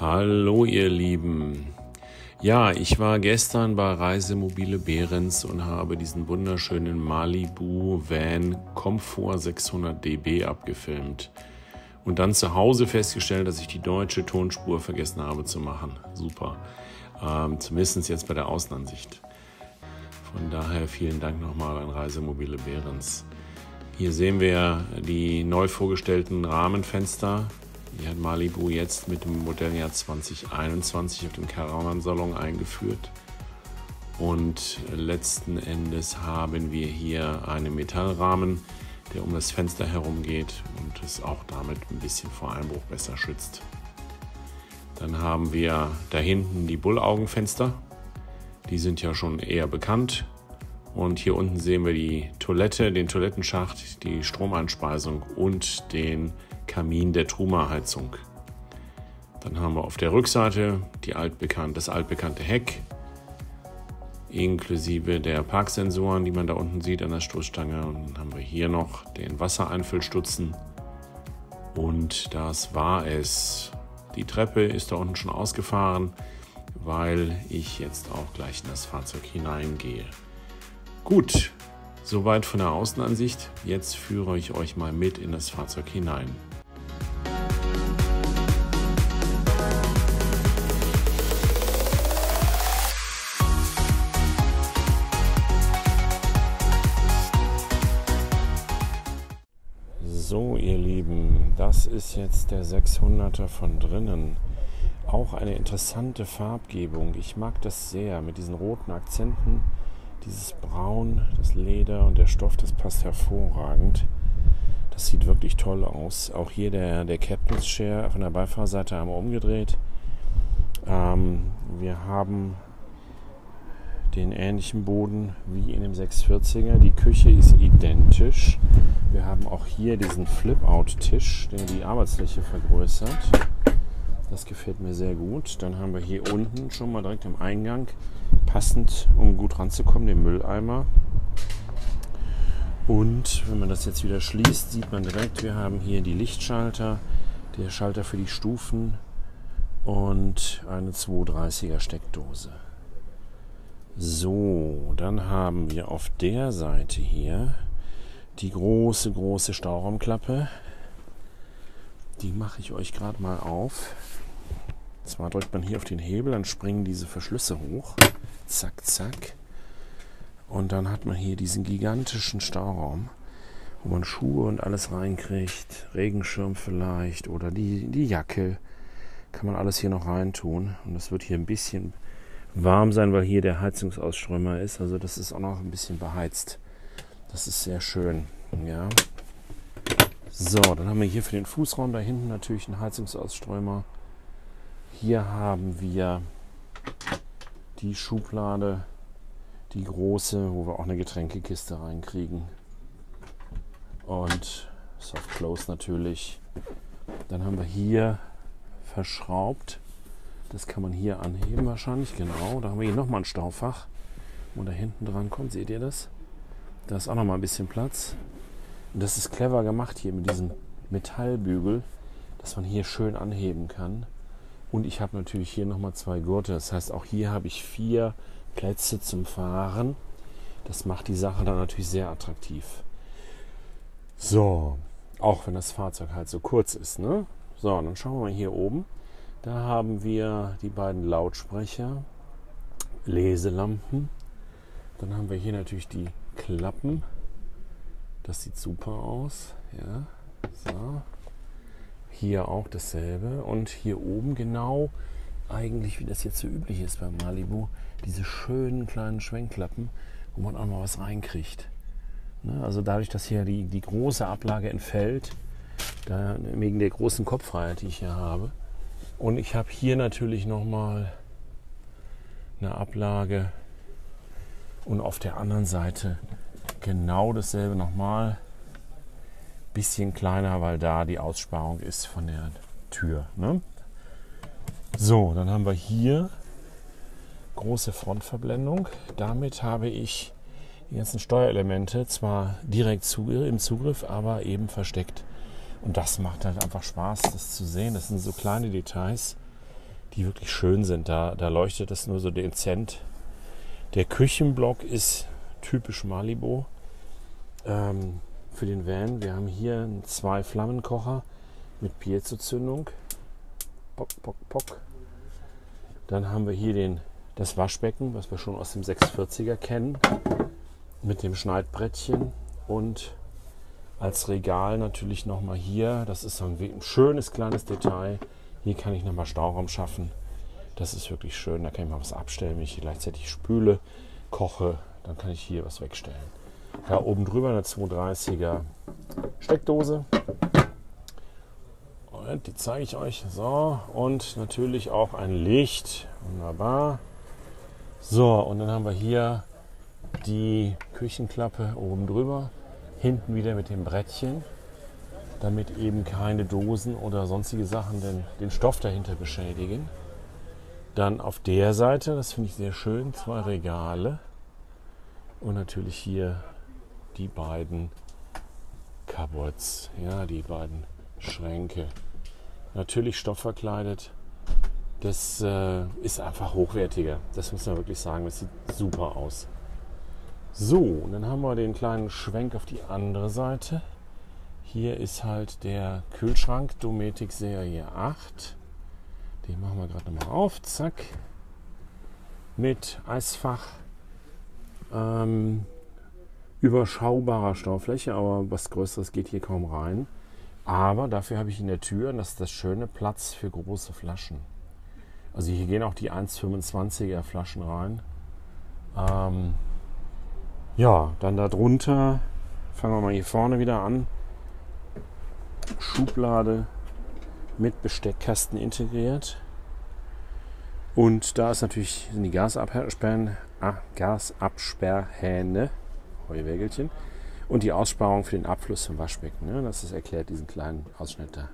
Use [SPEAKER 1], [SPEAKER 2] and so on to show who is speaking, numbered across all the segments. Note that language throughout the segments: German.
[SPEAKER 1] Hallo ihr Lieben. Ja, ich war gestern bei Reisemobile Behrens und habe diesen wunderschönen Malibu Van Comfort 600 dB abgefilmt. Und dann zu Hause festgestellt, dass ich die deutsche Tonspur vergessen habe zu machen. Super. Ähm, zumindest jetzt bei der Außenansicht. Von daher vielen Dank nochmal an Reisemobile Behrens. Hier sehen wir die neu vorgestellten Rahmenfenster die hat Malibu jetzt mit dem Modelljahr 2021 auf dem Caravan-Salon eingeführt. Und letzten Endes haben wir hier einen Metallrahmen, der um das Fenster herum geht und es auch damit ein bisschen vor Einbruch besser schützt. Dann haben wir da hinten die Bullaugenfenster. Die sind ja schon eher bekannt. Und hier unten sehen wir die Toilette, den Toilettenschacht, die Stromeinspeisung und den Kamin der Truma-Heizung. Dann haben wir auf der Rückseite die altbekannt, das altbekannte Heck, inklusive der Parksensoren, die man da unten sieht an der Stoßstange. Und dann haben wir hier noch den Wassereinfüllstutzen. Und das war es. Die Treppe ist da unten schon ausgefahren, weil ich jetzt auch gleich in das Fahrzeug hineingehe. Gut, soweit von der Außenansicht. Jetzt führe ich euch mal mit in das Fahrzeug hinein. So, ihr Lieben, das ist jetzt der 600er von drinnen. Auch eine interessante Farbgebung. Ich mag das sehr mit diesen roten Akzenten. Dieses Braun, das Leder und der Stoff, das passt hervorragend. Das sieht wirklich toll aus. Auch hier der, der Captain's Chair von der Beifahrerseite einmal umgedreht. Ähm, wir haben den ähnlichen Boden wie in dem 640er. Die Küche ist identisch. Wir haben auch hier diesen Flip-Out-Tisch, der die Arbeitsfläche vergrößert. Das gefällt mir sehr gut. Dann haben wir hier unten schon mal direkt am Eingang, passend, um gut ranzukommen, den Mülleimer. Und wenn man das jetzt wieder schließt, sieht man direkt, wir haben hier die Lichtschalter, der Schalter für die Stufen und eine 230er Steckdose. So, dann haben wir auf der Seite hier die große, große Stauraumklappe. Die mache ich euch gerade mal auf. Zwar drückt man hier auf den Hebel, dann springen diese Verschlüsse hoch. Zack, zack. Und dann hat man hier diesen gigantischen Stauraum, wo man Schuhe und alles reinkriegt. Regenschirm vielleicht oder die, die Jacke. Kann man alles hier noch reintun. Und das wird hier ein bisschen warm sein, weil hier der Heizungsausströmer ist. Also das ist auch noch ein bisschen beheizt. Das ist sehr schön. Ja. So, dann haben wir hier für den Fußraum da hinten natürlich einen Heizungsausströmer. Hier haben wir die Schublade, die große, wo wir auch eine Getränkekiste reinkriegen. Und Soft Close natürlich. Dann haben wir hier verschraubt das kann man hier anheben wahrscheinlich, genau. Da haben wir hier nochmal ein Staufach, wo da hinten dran kommt. Seht ihr das? Da ist auch nochmal ein bisschen Platz. Und das ist clever gemacht hier mit diesem Metallbügel, dass man hier schön anheben kann. Und ich habe natürlich hier nochmal zwei Gurte. Das heißt, auch hier habe ich vier Plätze zum Fahren. Das macht die Sache dann natürlich sehr attraktiv. So, auch wenn das Fahrzeug halt so kurz ist. Ne? So, dann schauen wir mal hier oben. Da haben wir die beiden Lautsprecher, Leselampen. Dann haben wir hier natürlich die Klappen. Das sieht super aus. Ja, so. Hier auch dasselbe. Und hier oben genau, eigentlich wie das jetzt so üblich ist beim Malibu, diese schönen kleinen Schwenkklappen, wo man auch mal was reinkriegt. Ne? Also dadurch, dass hier die, die große Ablage entfällt, da, wegen der großen Kopffreiheit, die ich hier habe, und ich habe hier natürlich nochmal eine Ablage und auf der anderen Seite genau dasselbe nochmal. Bisschen kleiner, weil da die Aussparung ist von der Tür. Ne? So, dann haben wir hier große Frontverblendung. Damit habe ich die ganzen Steuerelemente zwar direkt im Zugriff, aber eben versteckt. Und das macht halt einfach Spaß, das zu sehen. Das sind so kleine Details, die wirklich schön sind. Da, da leuchtet das nur so dezent. Der Küchenblock ist typisch Malibu ähm, für den Van. Wir haben hier zwei Flammenkocher mit Piezozündung. Pock, pock, pock. Dann haben wir hier den, das Waschbecken, was wir schon aus dem 640er kennen, mit dem Schneidbrettchen und als Regal natürlich nochmal hier. Das ist so ein schönes kleines Detail. Hier kann ich nochmal Stauraum schaffen. Das ist wirklich schön. Da kann ich mal was abstellen, wenn ich gleichzeitig spüle, koche. Dann kann ich hier was wegstellen. Da oben drüber eine 230er Steckdose. Und die zeige ich euch. So, und natürlich auch ein Licht. Wunderbar. So, und dann haben wir hier die Küchenklappe oben drüber. Hinten wieder mit dem Brettchen, damit eben keine Dosen oder sonstige Sachen den, den Stoff dahinter beschädigen. Dann auf der Seite, das finde ich sehr schön, zwei Regale. Und natürlich hier die beiden Cupboards, ja, die beiden Schränke. Natürlich stoffverkleidet. Das äh, ist einfach hochwertiger. Das muss man wirklich sagen. Das sieht super aus. So, und dann haben wir den kleinen Schwenk auf die andere Seite. Hier ist halt der Kühlschrank Dometic Serie 8. Den machen wir gerade nochmal auf. Zack. Mit Eisfach. Ähm, überschaubarer Staufläche, aber was Größeres geht hier kaum rein. Aber dafür habe ich in der Tür, das ist das schöne, Platz für große Flaschen. Also hier gehen auch die 1,25er Flaschen rein. Ähm, ja, dann darunter fangen wir mal hier vorne wieder an. Schublade mit Besteckkasten integriert. Und da ist natürlich sind die Gasabsperrhähne, ah, Gasabsperrhähne Heuwägelchen. Und die Aussparung für den Abfluss zum Waschbecken. Ne? Das ist erklärt, diesen kleinen Ausschnitt da.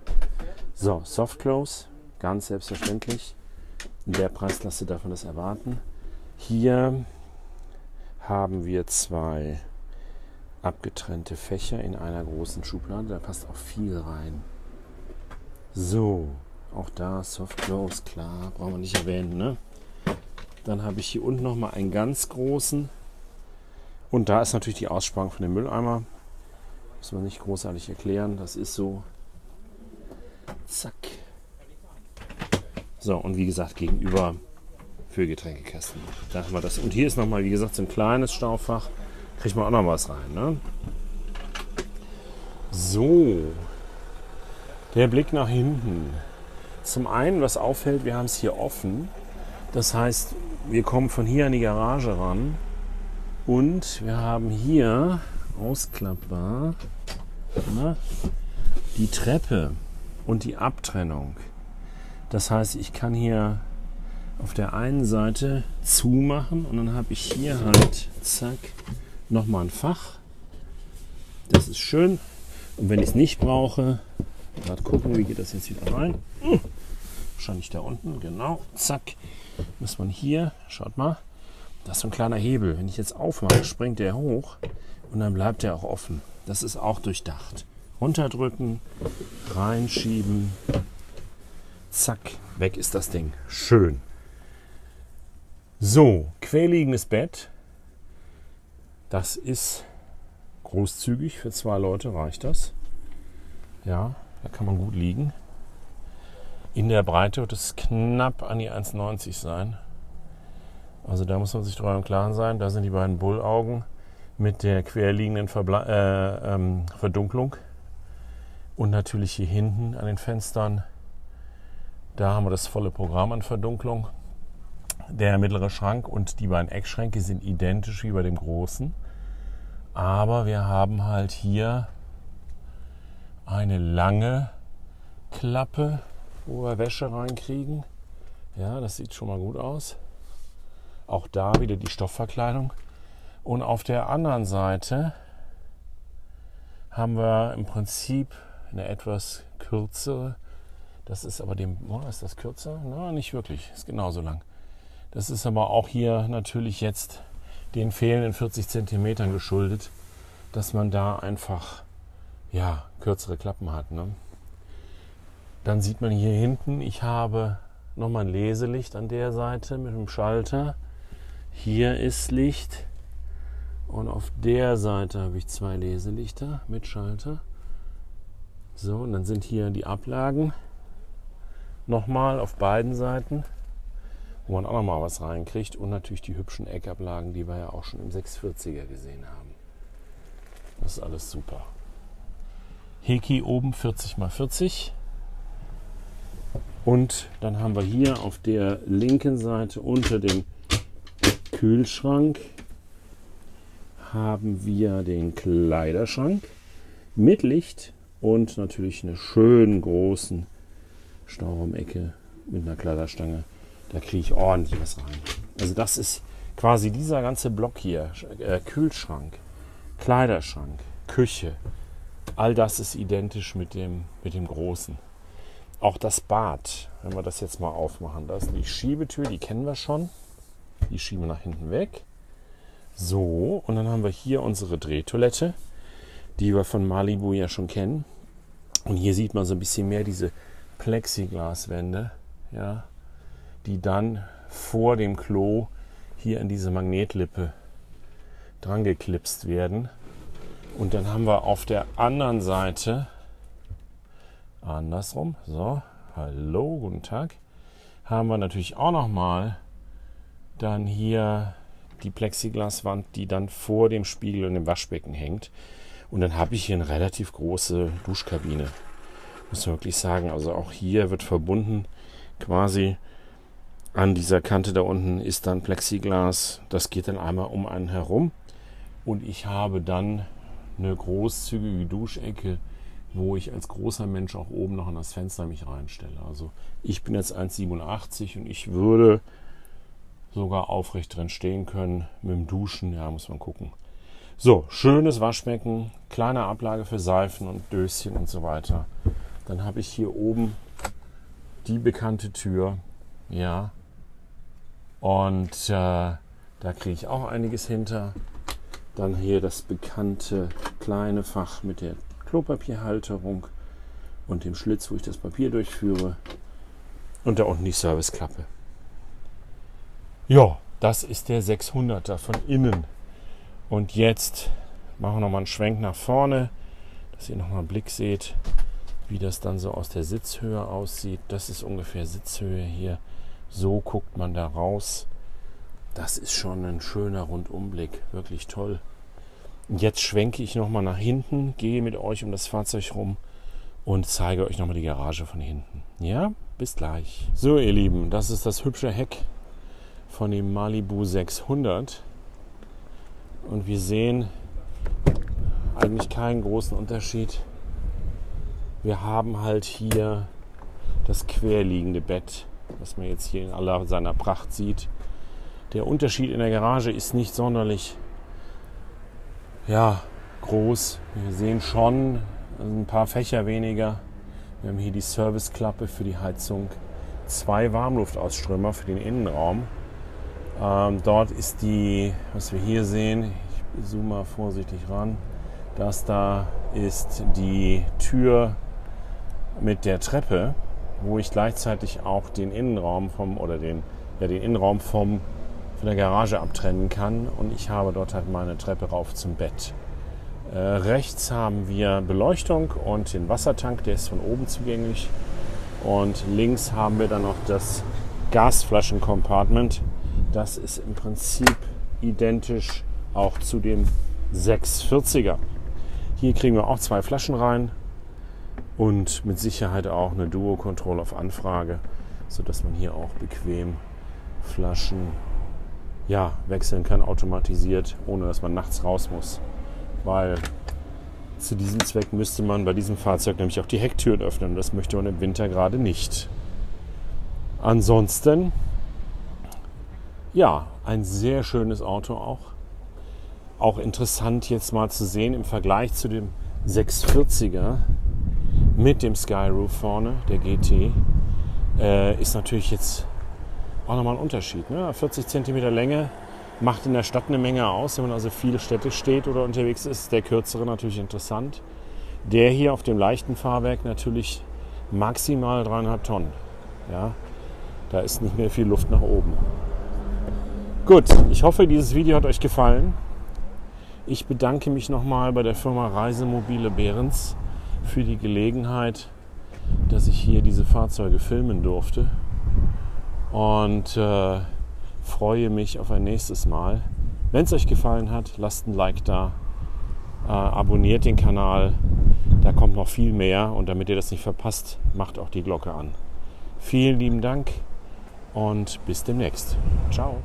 [SPEAKER 1] So, Soft Close, ganz selbstverständlich. Der Preisklasse darf man das erwarten. Hier haben wir zwei abgetrennte Fächer in einer großen Schublade. Da passt auch viel rein. So, auch da Soft Close, klar, brauchen wir nicht erwähnen. Ne? Dann habe ich hier unten nochmal einen ganz großen und da ist natürlich die Aussparung von dem Mülleimer. Muss man nicht großartig erklären. Das ist so. Zack. So, und wie gesagt, gegenüber für Getränkekästen. Da haben wir das. Und hier ist nochmal, wie gesagt, so ein kleines Staufach. Kriegt man auch noch was rein. Ne? So. Der Blick nach hinten. Zum einen, was auffällt, wir haben es hier offen. Das heißt, wir kommen von hier an die Garage ran und wir haben hier ausklappbar na, die Treppe und die Abtrennung. Das heißt, ich kann hier auf der einen Seite zumachen und dann habe ich hier halt, zack, nochmal ein Fach. Das ist schön. Und wenn ich es nicht brauche, gerade gucken, wie geht das jetzt wieder rein. Hm, wahrscheinlich da unten, genau, zack. Muss man hier, schaut mal, das ist so ein kleiner Hebel. Wenn ich jetzt aufmache, springt der hoch und dann bleibt der auch offen. Das ist auch durchdacht. Runterdrücken, reinschieben, zack, weg ist das Ding. Schön. So, querliegendes Bett. Das ist großzügig. Für zwei Leute reicht das. Ja, da kann man gut liegen. In der Breite wird es knapp an die 1,90 sein. Also da muss man sich drüber im Klaren sein. Da sind die beiden Bullaugen mit der querliegenden Verble äh, ähm, Verdunklung. Und natürlich hier hinten an den Fenstern, da haben wir das volle Programm an Verdunklung. Der mittlere Schrank und die beiden Eckschränke sind identisch wie bei dem großen. Aber wir haben halt hier eine lange Klappe, wo wir Wäsche reinkriegen. Ja, das sieht schon mal gut aus. Auch da wieder die Stoffverkleidung. Und auf der anderen Seite haben wir im Prinzip eine etwas kürzere. Das ist aber dem, oh, ist das kürzer? Na, nicht wirklich. Ist genauso lang. Das ist aber auch hier natürlich jetzt den fehlenden 40 Zentimetern geschuldet, dass man da einfach ja, kürzere Klappen hat. Ne? Dann sieht man hier hinten, ich habe nochmal ein Leselicht an der Seite mit dem Schalter. Hier ist Licht und auf der Seite habe ich zwei Leselichter mit Schalter. So, und dann sind hier die Ablagen nochmal auf beiden Seiten, wo man auch nochmal was reinkriegt und natürlich die hübschen Eckablagen, die wir ja auch schon im 640er gesehen haben. Das ist alles super. Heki oben 40 x 40 und dann haben wir hier auf der linken Seite unter dem Kühlschrank haben wir den Kleiderschrank mit Licht und natürlich eine schön großen Stauraumecke mit einer Kleiderstange. Da kriege ich ordentlich was rein. Also das ist quasi dieser ganze Block hier. Äh, Kühlschrank, Kleiderschrank, Küche. All das ist identisch mit dem, mit dem großen. Auch das Bad, wenn wir das jetzt mal aufmachen, da ist die Schiebetür, die kennen wir schon. Die schieben wir nach hinten weg. So, und dann haben wir hier unsere Drehtoilette, die wir von Malibu ja schon kennen. Und hier sieht man so ein bisschen mehr diese Plexiglaswände, ja, die dann vor dem Klo hier in diese Magnetlippe dran geklipst werden. Und dann haben wir auf der anderen Seite andersrum. So, hallo, guten Tag. Haben wir natürlich auch noch mal dann hier die Plexiglaswand, die dann vor dem Spiegel und dem Waschbecken hängt. Und dann habe ich hier eine relativ große Duschkabine. Muss man wirklich sagen. Also auch hier wird verbunden quasi an dieser Kante da unten ist dann Plexiglas. Das geht dann einmal um einen herum. Und ich habe dann eine großzügige Duschecke wo ich als großer Mensch auch oben noch an das Fenster mich reinstelle. Also ich bin jetzt 1,87 und ich würde sogar aufrecht drin stehen können mit dem Duschen. Ja, muss man gucken. So, schönes Waschbecken, kleine Ablage für Seifen und Döschen und so weiter. Dann habe ich hier oben die bekannte Tür. Ja. Und äh, da kriege ich auch einiges hinter. Dann hier das bekannte kleine Fach mit der Klopapierhalterung und dem Schlitz, wo ich das Papier durchführe. Und da unten die Serviceklappe. Ja, das ist der 600er von innen. Und jetzt machen wir nochmal einen Schwenk nach vorne, dass ihr nochmal einen Blick seht, wie das dann so aus der Sitzhöhe aussieht. Das ist ungefähr Sitzhöhe hier. So guckt man da raus. Das ist schon ein schöner Rundumblick. Wirklich toll. Jetzt schwenke ich nochmal nach hinten, gehe mit euch um das Fahrzeug rum und zeige euch nochmal die Garage von hinten. Ja, bis gleich. So, ihr Lieben, das ist das hübsche Heck von dem Malibu 600. Und wir sehen eigentlich keinen großen Unterschied. Wir haben halt hier das querliegende Bett, was man jetzt hier in aller seiner Pracht sieht. Der Unterschied in der Garage ist nicht sonderlich ja, groß. Wir sehen schon ein paar Fächer weniger. Wir haben hier die Serviceklappe für die Heizung, zwei Warmluftausströmer für den Innenraum. Ähm, dort ist die, was wir hier sehen, ich zoome mal vorsichtig ran, das da ist die Tür mit der Treppe, wo ich gleichzeitig auch den Innenraum vom oder den, ja, den Innenraum vom von der Garage abtrennen kann. Und ich habe dort halt meine Treppe rauf zum Bett. Äh, rechts haben wir Beleuchtung und den Wassertank, der ist von oben zugänglich. Und links haben wir dann noch das Gasflaschencompartment. Das ist im Prinzip identisch auch zu dem 640er. Hier kriegen wir auch zwei Flaschen rein und mit Sicherheit auch eine Duo-Control auf Anfrage, sodass man hier auch bequem Flaschen ja, wechseln kann automatisiert, ohne dass man nachts raus muss. Weil zu diesem Zweck müsste man bei diesem Fahrzeug nämlich auch die Hecktüren öffnen. Das möchte man im Winter gerade nicht. Ansonsten, ja, ein sehr schönes Auto auch. Auch interessant jetzt mal zu sehen im Vergleich zu dem 640er mit dem Skyroof vorne, der GT, äh, ist natürlich jetzt auch nochmal ein Unterschied. Ne? 40 cm Länge macht in der Stadt eine Menge aus. Wenn man also viele Städte steht oder unterwegs ist, der kürzere natürlich interessant. Der hier auf dem leichten Fahrwerk natürlich maximal dreieinhalb Tonnen. Ja, da ist nicht mehr viel Luft nach oben. Gut, ich hoffe, dieses Video hat euch gefallen. Ich bedanke mich nochmal bei der Firma Reisemobile Behrens für die Gelegenheit, dass ich hier diese Fahrzeuge filmen durfte. Und äh, freue mich auf ein nächstes Mal. Wenn es euch gefallen hat, lasst ein Like da, äh, abonniert den Kanal, da kommt noch viel mehr und damit ihr das nicht verpasst, macht auch die Glocke an. Vielen lieben Dank und bis demnächst. Ciao.